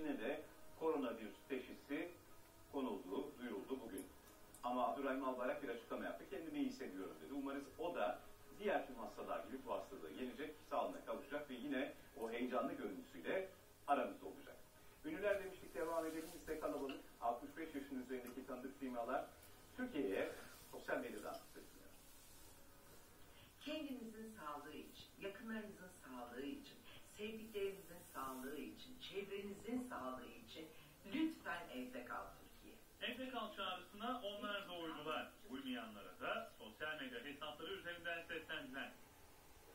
eşine de koronavirüs teşhisi konulduğu duyuruldu bugün. Ama Abdurrahim Albayrak bir açıklama yaptı. Kendimi iyi hissediyorum dedi. Umarız o da diğer tüm hastalar gibi bu hastalığı yenecek, sağlığına kavuşacak ve yine o heyecanlı görüntüsüyle aramızda olacak. Ünlüler demiştik devam edelim. Liste kalabalık. 65 yaşın üzerindeki tanıdık simalar Türkiye'ye sosyal medyadan sesleniyor. Kendinizin sağlığı için, yakınlarınızın sağlığı için, sevdiklerinizin sağlığı için, çevrenizin sağlığı için lütfen evde kal Türkiye. Evde kal çağrısına onlar da uydular. Uymayanlara da sosyal medya hesapları üzerinden seslendiler.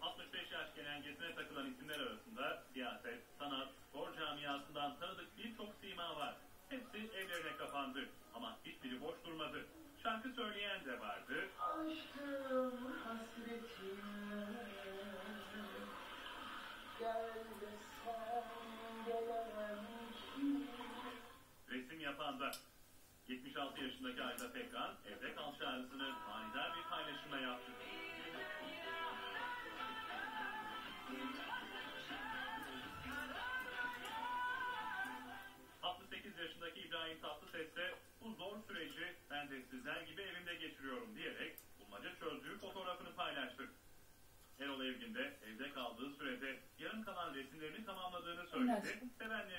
65 yaş genelgesine takılan isimler arasında siyaset, sanat, spor camiasından tanıdık birçok sima var. Hepsi evlerine kapandı ama hiçbiri boş durmadı. Şarkı söyleyen de vardı, Aşkım, hasretim, resim yapan da. 76 yaşındaki Ajda Pekkan evde kal çağrısını manidar bir paylaşımla yaptı. ...68 yaşındaki İbrahim Tatlıses ね。さらに、